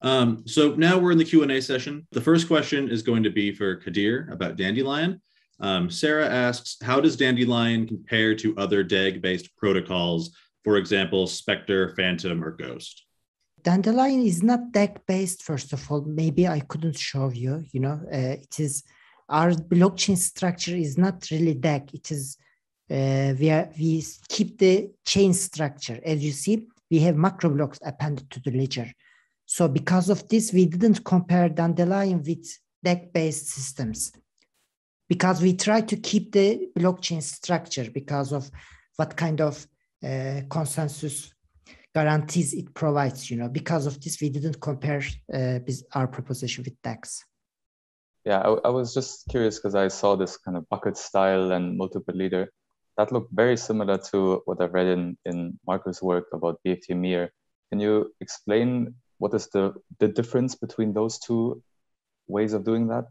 Um, so now we're in the Q&A session. The first question is going to be for Kadir about Dandelion. Um, Sarah asks, how does Dandelion compare to other DAG-based protocols, for example, Spectre, Phantom, or Ghost? Dandelion is not DAG-based, first of all. Maybe I couldn't show you, you know, uh, it is, our blockchain structure is not really DAG. It is, uh, we, are, we keep the chain structure. As you see, we have macro blocks appended to the ledger. So because of this, we didn't compare Dandelion with DAG-based systems because we try to keep the blockchain structure because of what kind of uh, consensus guarantees it provides. You know, because of this, we didn't compare uh, our proposition with DAGs. Yeah, I, I was just curious because I saw this kind of bucket style and multiple leader. That looked very similar to what I've read in, in Marco's work about BFT Mir. Can you explain what is the, the difference between those two ways of doing that?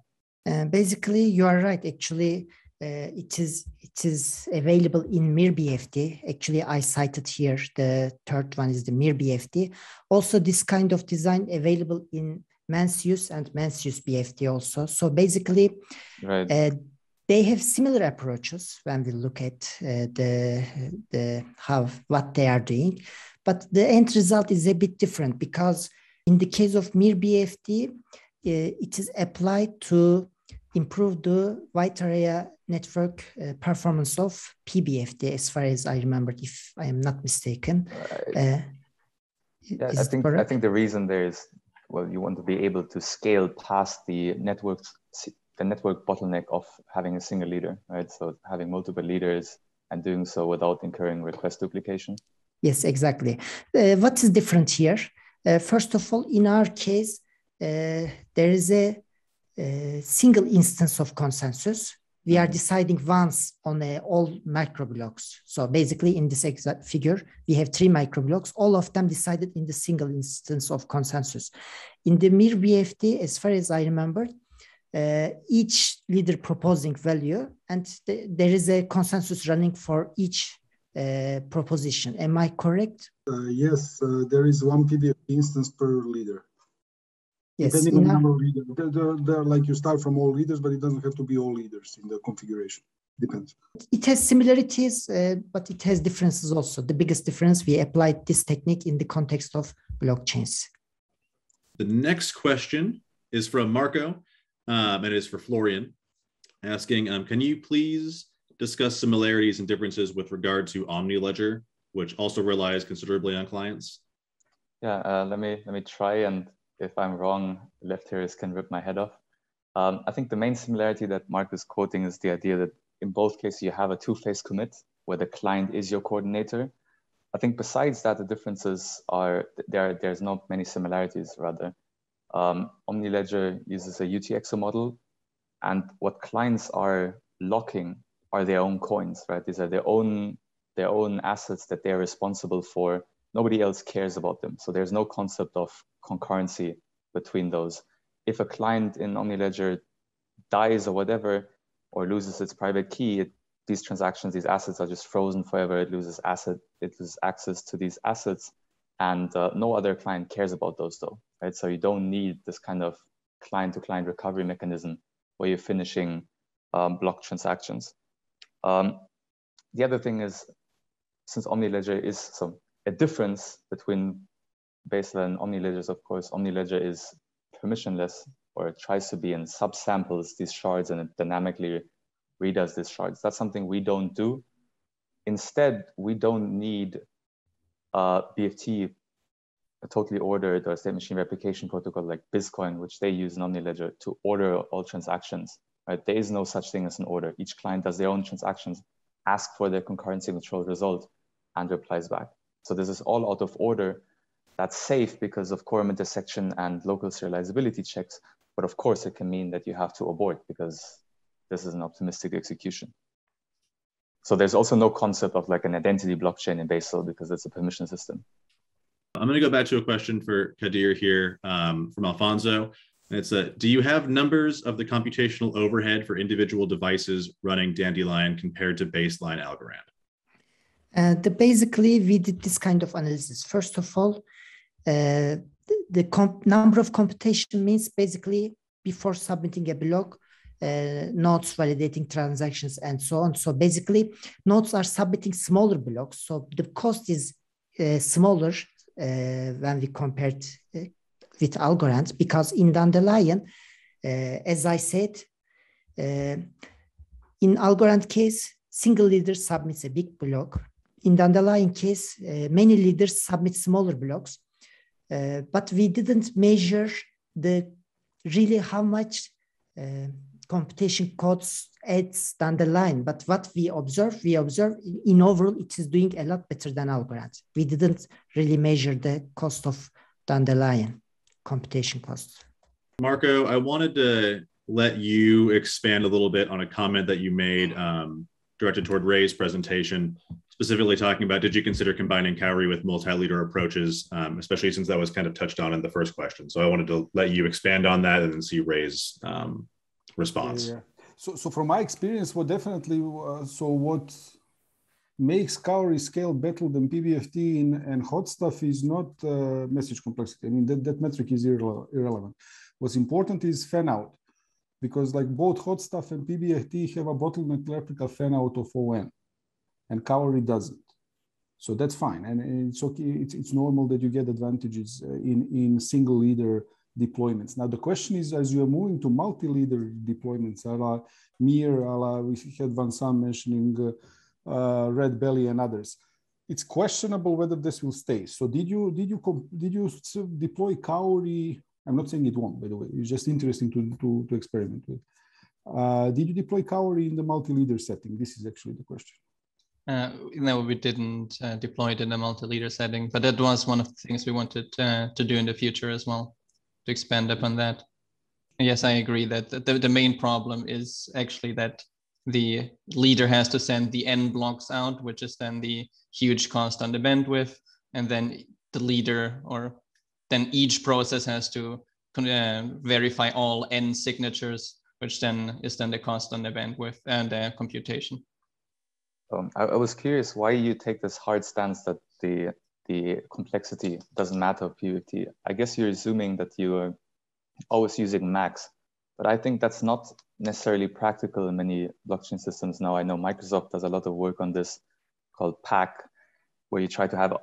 Uh, basically, you are right. Actually, uh, it is it is available in Mir BFT. Actually, I cited here the third one is the Mir BFT. Also, this kind of design available in Mencius and Mencius BFT also. So basically, right. Uh, they have similar approaches when we look at uh, the the how what they are doing, but the end result is a bit different because in the case of Mir BFT, uh, it is applied to improve the wide area network uh, performance of PBFT, as far as I remember, if I am not mistaken. Uh, yeah, I think I think the reason there is well, you want to be able to scale past the network the network bottleneck of having a single leader, right? So having multiple leaders and doing so without incurring request duplication. Yes, exactly. Uh, what is different here? Uh, first of all, in our case, uh, there is a, a, single instance of consensus. We are mm-hmm. deciding once on a, all micro blocks. So basically, in this exact figure, we have three micro blocks, all of them decided in the single instance of consensus. In the MIR BFT, as far as I remember, uh, each leader proposing value, and th there is a consensus running for each uh, proposition. Am I correct? Uh, yes, uh, there is one PBF instance per leader. Yes, depending on the number of leaders. They're, they're, they're, like you start from all leaders, but it doesn't have to be all leaders in the configuration. Depends. It has similarities, uh, but it has differences also. The biggest difference, we applied this technique in the context of blockchains. The next question is from Marco, um, and it is for Florian, asking, um, can you please discuss similarities and differences with regard to OmniLedger, which also relies considerably on clients? Yeah, uh, let me let me try, and if I'm wrong, Lefteris can rip my head off. Um, I think the main similarity that Mark is quoting is the idea that in both cases you have a two-phase commit where the client is your coordinator. I think besides that, the differences are there. There's not many similarities. Rather, um, OmniLedger uses a UTXO model, and what clients are locking are their own coins, right? These are their own their own assets that they're responsible for. Nobody else cares about them. So there's no concept of concurrency between those. If a client in OmniLedger dies or whatever, or loses its private key, it, these transactions, these assets are just frozen forever. It loses asset, it loses access to these assets, and uh, no other client cares about those though, right? So you don't need this kind of client-to-client recovery mechanism where you're finishing um, block transactions. Um, the other thing is, since OmniLedger is so a difference between Basil and OmniLedgers, of course, OmniLedger is permissionless or it tries to be and subsamples these shards and it dynamically redoes these shards. That's something we don't do. Instead, we don't need a BFT, a totally ordered or state machine replication protocol like ByzCoin, which they use in OmniLedger to order all transactions right? There is no such thing as an order. Each client does their own transactions, ask for their concurrency control result, and replies back. So this is all out of order. That's safe because of quorum intersection and local serializability checks. But of course, it can mean that you have to abort because this is an optimistic execution. So there's also no concept of like an identity blockchain in Basil because it's a permission system. I'm going to go back to a question for Kadir here um, from Alfonso. And it's a, do you have numbers of the computational overhead for individual devices running Dandelion compared to baseline Algorand? Uh, the, basically, we did this kind of analysis. First of all, uh, the number of computation means basically before submitting a block, uh, nodes validating transactions and so on. So basically, nodes are submitting smaller blocks. So the cost is uh, smaller uh, when we compared uh, with Algorand because in Dandelion, uh, as I said, uh, in Algorand case, single leader submits a big block. In the Dandelion case, many leaders submit smaller blocks. but we didn't measure the really how much uh, computation costs adds line. But what we observe, we observe in overall, it is doing a lot better than Algorand. We didn't really measure the cost of dandelion computation costs. Marco, I wanted to let you expand a little bit on a comment that you made um, directed toward Ray's presentation, specifically talking about did you consider combining Kauri with multi-leader approaches, um, especially since that was kind of touched on in the first question. So I wanted to let you expand on that and then see Ray's um, response. Yeah, So, so from my experience, what definitely uh, so what makes Kauri scale better than PBFT in, and HotStuff is not uh, message complexity. I mean that, that metric is irrele- irrelevant. What's important is fan out, because like both HotStuff and PBFT have a bottleneck replica fan out of ON, and Kauri doesn't. So that's fine, and it's okay. It's, it's normal that you get advantages uh, in in single leader deployments. Now the question is, as you are moving to multi-leader deployments, a la Mir, a la, we had Vincent mentioning uh, uh, Red Belly and others. It's questionable whether this will stay. So did you did you did you deploy Kauri? I'm not saying it won't, by the way. It's just interesting to to, to experiment with. Uh, did you deploy Kauri in the multi-leader setting? This is actually the question. Uh, no, we didn't uh, deploy it in a multi-leader setting, but that was one of the things we wanted uh, to do in the future as well to expand upon that. Yes, I agree that the, the main problem is actually that the leader has to send the n blocks out, which is then the huge cost on the bandwidth, and then the leader or then each process has to uh, verify all n signatures, which then is then the cost on the bandwidth and the computation. Um, I, I, was curious why you take this hard stance that the the complexity doesn't matter of PBFT. I guess you're assuming that you are always using max, but I think that's not necessarily practical in many blockchain systems now. I know Microsoft does a lot of work on this called PAC, where you try to have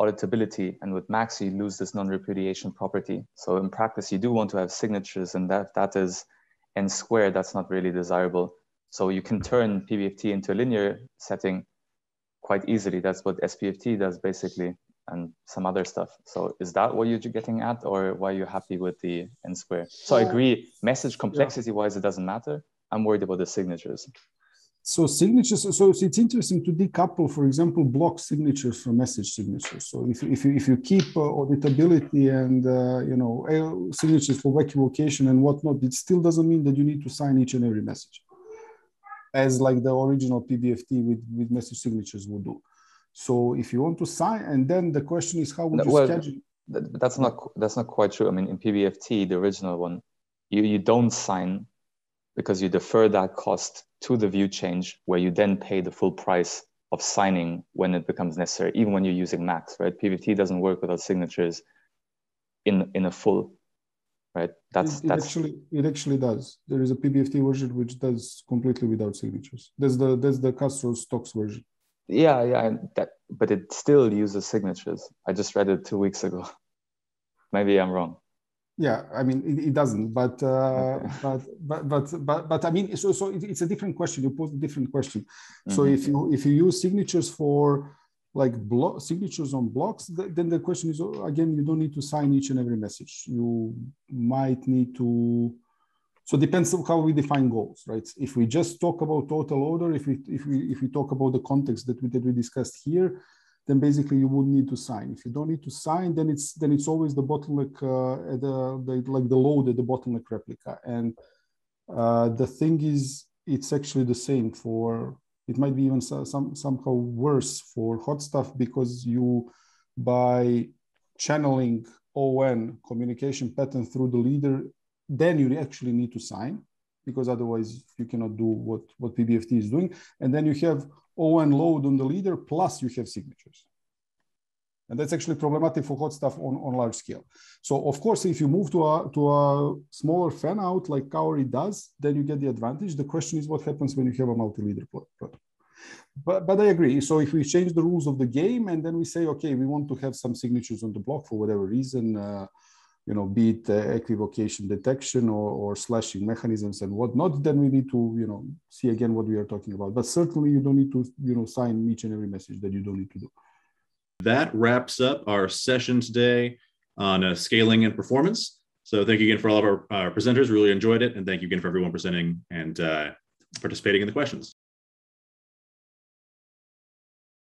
auditability, and with MACs you lose this non-repudiation property. So in practice, you do want to have signatures, and that that is n squared. That's not really desirable. So you can turn PBFT into a linear setting quite easily. That's what SBFT does basically and some other stuff. So is that what you're getting at, or why you're happy with the n square? So I agree, message complexity wise, it doesn't matter. I'm worried about the signatures. So signatures, so it's interesting to decouple, for example, block signatures from message signatures. So if, if, you, if you keep uh, auditability and, uh, you know, signatures for equivocation and whatnot, it still doesn't mean that you need to sign each and every message as like the original PBFT with, with message signatures would do. So if you want to sign, and then the question is how would you well, schedule? That's not that's not quite true. I mean, in PBFT, the original one, you you don't sign because you defer that cost to the view change, where you then pay the full price of signing when it becomes necessary, even when you're using MACs, right? PBFT doesn't work without signatures in in a full, right? That's it, it that's actually it actually does. There is a PBFT version which does completely without signatures. There's the there's the Castro Liskov version. Yeah, yeah, that, but it still uses signatures. I just read it two weeks ago. Maybe I'm wrong. Yeah, I mean it, it doesn't, but, uh, okay. but but but but but I mean, so so it, it's a different question. You pose a different question. Mm-hmm. So if you if you use signatures for like block signatures on blocks, then the question is again, you don't need to sign each and every message. You might need to so it depends on how we define goals, right? If we just talk about total order, if we if we if we talk about the context that we that we discussed here, then basically you would need to sign. If you don't need to sign, then it's then it's always the bottleneck, uh, the, the like the load at the bottleneck replica. And uh, the thing is, it's actually the same for. It might be even some somehow worse for HotStuff because you by channeling ON communication pattern through the leader then you actually need to sign because otherwise you cannot do what, what PBFT is doing. And then you have ON load on the leader plus you have signatures. and that's actually problematic for HotStuff on, on large scale. So of course, if you move to a to a smaller fan out like Kauri does, then you get the advantage. The question is what happens when you have a multi-leader protocol. But, but I agree. So if we change the rules of the game and then we say, okay, we want to have some signatures on the block for whatever reason, uh, you know, be it uh, equivocation detection or, or slashing mechanisms and whatnot, then we need to, you know, see again what we are talking about. But certainly you don't need to, you know, sign each and every message that you don't need to do. That wraps up our session today on uh, scaling and performance. So thank you again for all of our uh, presenters. Really enjoyed it. And thank you again for everyone presenting and uh, participating in the questions.